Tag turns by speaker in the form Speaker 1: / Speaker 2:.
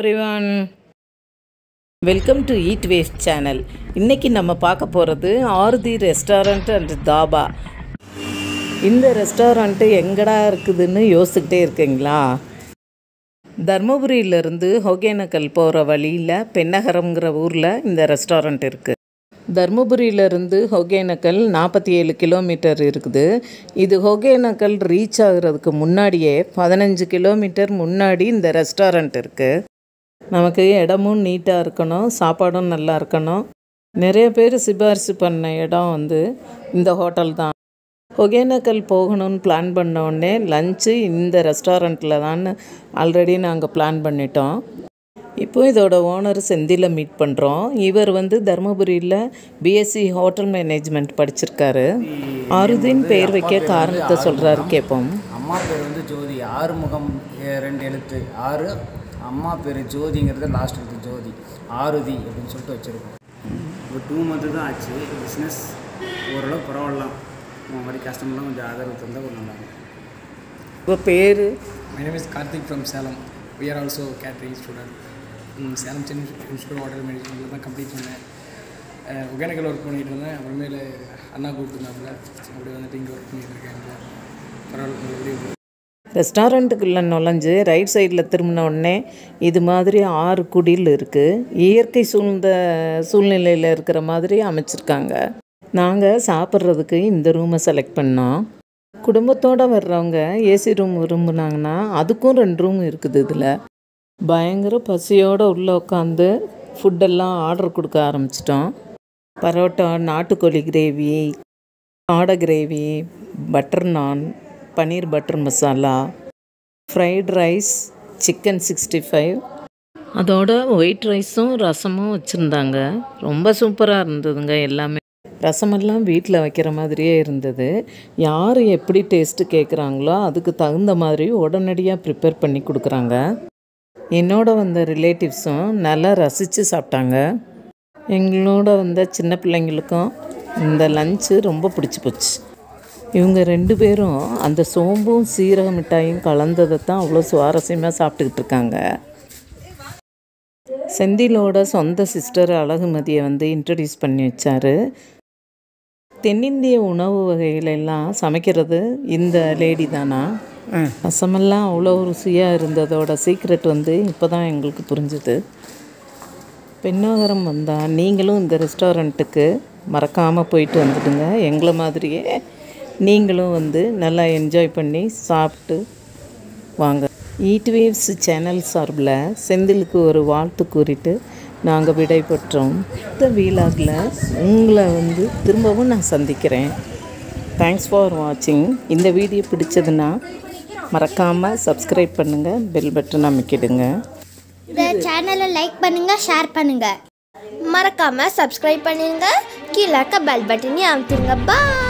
Speaker 1: Everyone. Welcome to eat waste channel இன்னைக்கு நம்ம பார்க்க போகிறது ஆர்தி ரெஸ்டாரண்ட் அண்ட் தாபா. இந்த ரெஸ்டாரண்ட்டு எங்கடா இருக்குதுன்னு யோசிச்சுக்கிட்டே இருக்கீங்களா? தர்மபுரியிலேருந்து ஒகேனக்கல் போகிற வழியில் பெண்ணகரம்ங்கிற ஊரில் இந்த ரெஸ்டாரண்ட் இருக்குது தர்மபுரியிலேருந்து ஹொகேனக்கல் நாற்பத்தி ஏழு கிலோமீட்டர் இருக்குது. இது ஹொகேனக்கல் ரீச் ஆகுறதுக்கு முன்னாடியே பதினஞ்சு கிலோமீட்டர் முன்னாடி இந்த ரெஸ்டாரண்ட் இருக்குது நமக்கு இடமும் நீட்டாக இருக்கணும் சாப்பாடும் நல்லா இருக்கணும். நிறைய பேர் சிபாரிசு பண்ண இடம் வந்து இந்த ஹோட்டல் தான். ஒகேனக்கல் போகணும்னு பிளான் பண்ண உடனே லஞ்சு இந்த ரெஸ்டாரண்ட்டில் தான் ஆல்ரெடி நாங்கள் பிளான் பண்ணிட்டோம். இப்போ இதோட ஓனர் செந்தியில் மீட் பண்ணுறோம் இவர் வந்து தருமபுரியில் பிஎஸ்சி ஹோட்டல் மேனேஜ்மெண்ட் படிச்சிருக்காரு. அருதின் பெயர் வைக்க காரணத்தை சொல்கிறாரு கேட்போம்
Speaker 2: அம்மா பேர் வந்து ஜோதி. ஆறுமுகம் ரெண்டு எழுத்து. ஆறு அம்மா பேர் ஜோதிங்கிறது லாஸ்ட் எழுத்து ஜோதி. ஆருதி அப்படின்னு சொல்லிட்டு வச்சுருக்கோம். ஒரு டூ மந்த்து தான் ஆச்சு. பிஸ்னஸ் ஓரளவு பரவாயில்லாம். உங்கள் மாதிரி கஸ்டமர்லாம் கொஞ்சம் ஆதரவு தந்தால் கொஞ்சம் நல்லா இருக்கும்.
Speaker 1: இப்போ பேர்?
Speaker 3: My name is Karthik from Salem. We are also catering student. ம், சேலம் சென்னை இன்ஸ்டியூட் ஹோட்டல் மேனேஜ்மெண்ட்டில் தான் கம்ப்ளீட் பண்ணேன். ஒகேனக்கல் ஒர்க் பண்ணிட்டு இருந்தேன். அப்புறமேல அண்ணா கூப்பிட்டுருந்தாப்புல. அப்படி வந்துட்டு இங்கே ஒர்க் பண்ணிட்டு இருக்கேன். பரவாயில்ல
Speaker 1: ரெஸ்டாரண்ட்டுக்குள்ளே நுழைஞ்சு ரைட் சைடில் திரும்பின உடனே இது மாதிரி ஆறு குடில் இருக்குது இயற்கை சூழ்ந்த சூழ்நிலையில் இருக்கிற மாதிரி அமைச்சிருக்காங்க. நாங்கள் சாப்பிட்றதுக்கு இந்த ரூமை செலக்ட் பண்ணோம். குடும்பத்தோடு வர்றவங்க ஏசி ரூம் விரும்புனாங்கன்னா அதுக்கும் ரெண்டு ரூம் இருக்குது இதில். பயங்கர பசியோடு உள்ளே உட்காந்து ஃபுட்டெல்லாம் ஆர்டர் கொடுக்க ஆரம்பிச்சிட்டோம். பரோட்டா நாட்டுக்கோழி கிரேவி ஆடை gravy butter naan paneer butter masala fried rice chicken sixty five அதோட ஒயிட் ரைஸும் ரசமும் வச்சுருந்தாங்க. ரொம்ப சூப்பராக இருந்ததுங்க எல்லாமே. ரசமெல்லாம் வீட்டில் வைக்கிற மாதிரியே இருந்தது. யார் எப்படி டேஸ்ட்டு கேட்குறாங்களோ அதுக்கு தகுந்த மாதிரி உடனடியாக ப்ரிப்பேர் பண்ணி கொடுக்குறாங்க. என்னோட வந்த ரிலேட்டிவ்ஸும் நல்லா ரசித்து சாப்பிட்டாங்க. எங்களோட வந்த சின்ன பிள்ளைங்களுக்கும் இந்த லஞ்சு ரொம்ப பிடிச்சி போச்சு. இவங்க ரெண்டு பேரும் அந்த சோம்பும் சீரக மிட்டாயும் கலந்ததை தான் அவ்வளோ சுவாரஸ்யமாக சாப்பிட்டுக்கிட்டு இருக்காங்க. செந்திலோட சொந்த சிஸ்டர் அழகுமதியை வந்து இன்ட்ரடியூஸ் பண்ணி வச்சாரு. தென்னிந்திய உணவு வகைகளெல்லாம் சமைக்கிறது இந்த லேடி தானா? ரசமெல்லாம் அவ்வளோ ருசியாக இருந்ததோட சீக்ரெட் வந்து இப்போ தான் எங்களுக்கு புரிஞ்சுது. பெண்ணாகரம் வந்தால் நீங்களும் இந்த ரெஸ்டாரண்ட்டுக்கு மறக்காமல் போயிட்டு வந்துடுங்க. எங்களை மாதிரியே நீங்களும் வந்து நல்லா என்ஜாய் பண்ணி சாப்பிட்டு வாங்க. ஈட் வேவ்ஸ் சேனல் சார்பில் செந்திலுக்கு ஒரு வாழ்த்து கூறிட்டு நாங்கள் விடைபெற்றோம். இந்த வீலாகில் உங்களை வந்து திரும்பவும் நான் சந்திக்கிறேன். தேங்க்ஸ் ஃபார் வாட்சிங் இந்த வீடியோ பிடிச்சதுன்னா மறக்காமல் சப்ஸ்கிரைப் பண்ணுங்கள் பெல் பட்டன் அமைக்கிடுங்க.
Speaker 4: இந்த சேனலை லைக் பண்ணுங்கள் ஷேர் பண்ணுங்கள் மறக்காமல் சப்ஸ்கிரைப் பண்ணிடுங்க கீழே இருக்க பெல் பட்டனையும் அமுத்துங்க பாய்